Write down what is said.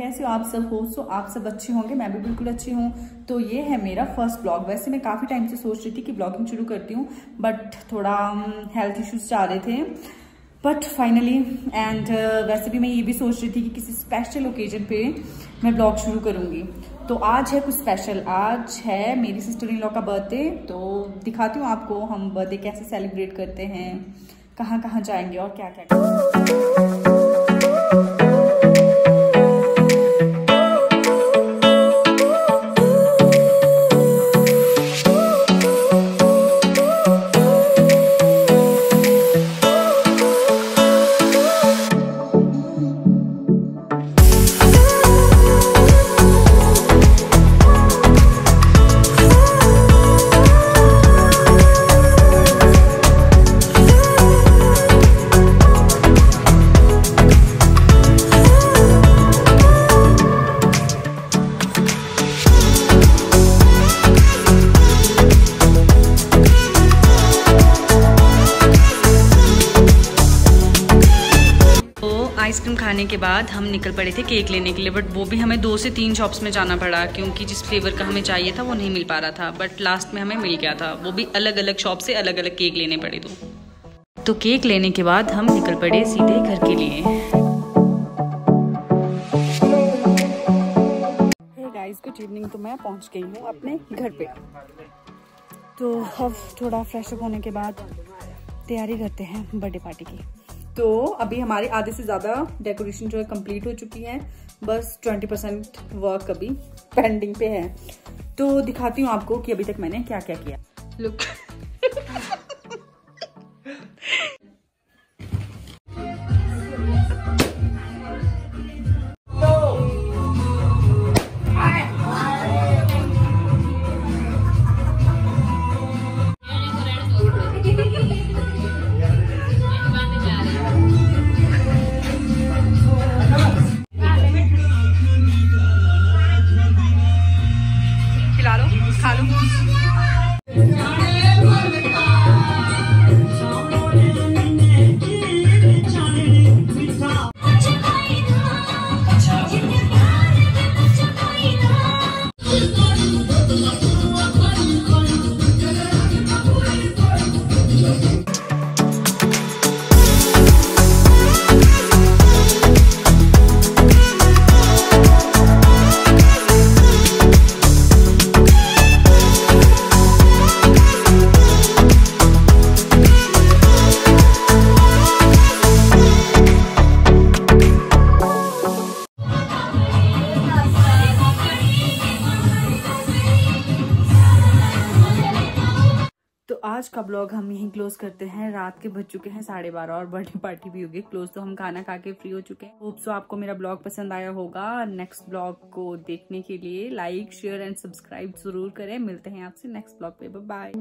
कैसे हो आप सब हो सो आप सब अच्छे होंगे, मैं भी बिल्कुल अच्छी हूँ। तो ये है मेरा फ़र्स्ट ब्लॉग वैसे मैं काफ़ी टाइम से सोच रही थी कि ब्लॉगिंग शुरू करती हूँ बट थोड़ा हेल्थ इश्यूज़ चाह रहे थे। बट फाइनली एंड वैसे भी मैं ये भी सोच रही थी कि किसी स्पेशल ओकेजन पे मैं ब्लॉग शुरू करूँगी। तो आज है कुछ स्पेशल आज है मेरी सिस्टर इन लॉ का बर्थडे तो दिखाती हूँ आपको हम बर्थडे कैसे सेलिब्रेट करते हैं कहाँ कहाँ जाएँगे और क्या क्या आइसक्रीम खाने के बाद हम निकल पड़े थे केक लेने के लिए बट वो भी हमें दो से तीन शॉप्स में जाना पड़ा, क्योंकि जिस फ्लेवर का हमें चाहिए था वो नहीं मिल पा रहा था बट लास्ट में हमें मिल गया था। वो भी अलग अलग शॉप से अलग अलग केक लेने पड़े तो। तो केक लेने के बाद हम निकल पड़े सीधे घर के लिए। गुड इवनिंग तो मैं पहुँच गई हूँ अपने घर पे। तो अब थोड़ा फ्रेश अप होने के बाद तैयारी करते हैं बर्थडे पार्टी की। तो अभी हमारे आधे से ज़्यादा डेकोरेशन जो है कंप्लीट हो चुकी है। बस 20 परसेंट वर्क अभी पेंडिंग पे है। तो दिखाती हूँ आपको कि अभी तक मैंने क्या क्या। किया लुक आज का ब्लॉग हम यहीं क्लोज करते हैं? रात के बज चुके हैं साढ़े बारह और बर्थडे पार्टी भी होगी। क्लोज तो हम खाना खा के फ्री हो चुके हैं। होप सो आपको मेरा ब्लॉग पसंद आया होगा। नेक्स्ट ब्लॉग को देखने के लिए लाइक शेयर एंड सब्सक्राइब ज़रूर करें। मिलते हैं आपसे नेक्स्ट ब्लॉग पे। बाय